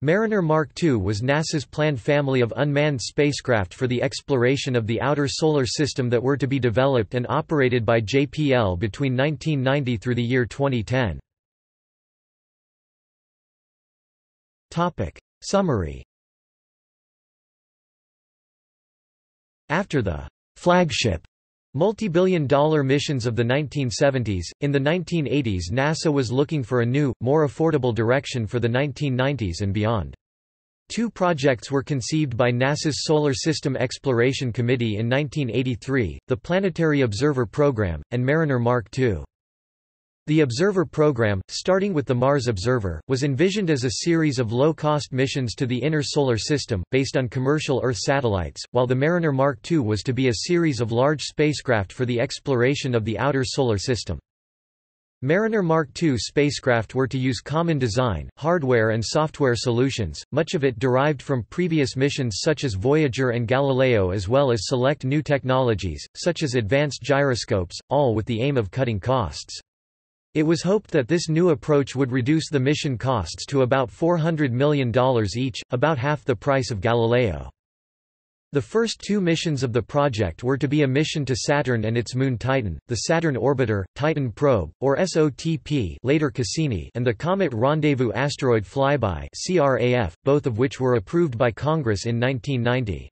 Mariner Mark II was NASA's planned family of unmanned spacecraft for the exploration of the outer solar system that were to be developed and operated by JPL between 1990 through the year 2010. Topic. Summary After the flagship multi-billion dollar missions of the 1970s, in the 1980s NASA was looking for a new, more affordable direction for the 1990s and beyond. Two projects were conceived by NASA's Solar System Exploration Committee in 1983, the Planetary Observer Program, and Mariner Mark II. The Observer program, starting with the Mars Observer, was envisioned as a series of low-cost missions to the inner solar system, based on commercial Earth satellites, while the Mariner Mark II was to be a series of large spacecraft for the exploration of the outer solar system. Mariner Mark II spacecraft were to use common design, hardware and software solutions, much of it derived from previous missions such as Voyager and Galileo as well as select new technologies, such as advanced gyroscopes, all with the aim of cutting costs. It was hoped that this new approach would reduce the mission costs to about $400 million each, about half the price of Galileo. The first two missions of the project were to be a mission to Saturn and its moon Titan, the Saturn Orbiter, Titan Probe, or SOTP later Cassini and the Comet Rendezvous Asteroid Flyby both of which were approved by Congress in 1990.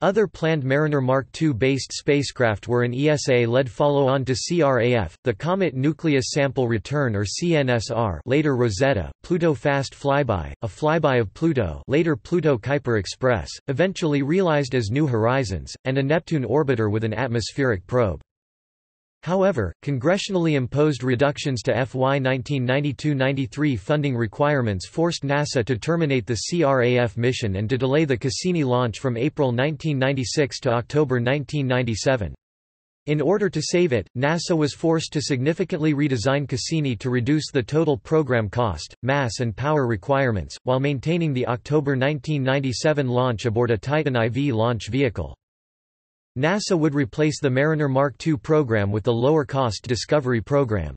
Other planned Mariner Mark II-based spacecraft were an ESA-led follow-on to CRAF, the Comet Nucleus Sample Return or CNSR later Rosetta, Pluto Fast Flyby, a flyby of Pluto later Pluto Kuiper Express, eventually realized as New Horizons, and a Neptune orbiter with an atmospheric probe. However, congressionally imposed reductions to FY 1992–93 funding requirements forced NASA to terminate the CRAF mission and to delay the Cassini launch from April 1996 to October 1997. In order to save it, NASA was forced to significantly redesign Cassini to reduce the total program cost, mass and power requirements, while maintaining the October 1997 launch aboard a Titan IV launch vehicle. NASA would replace the Mariner Mark II program with the lower-cost Discovery program.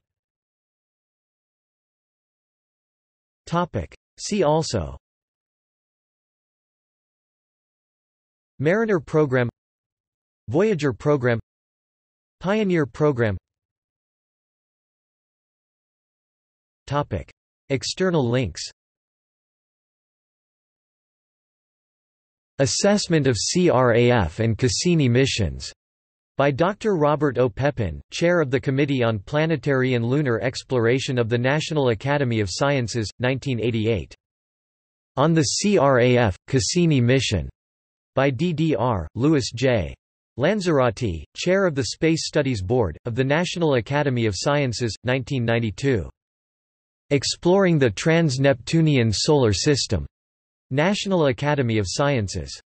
See also Mariner program Voyager program Pioneer program External links Assessment of CRAF and Cassini missions by Dr. Robert O. Pepin, Chair of the Committee on Planetary and Lunar Exploration of the National Academy of Sciences, 1988. On the CRAF, Cassini mission, by D.D.R., Louis J. Lanzerotti, Chair of the Space Studies Board, of the National Academy of Sciences, 1992. Exploring the Trans-Neptunian Solar System. National Academy of Sciences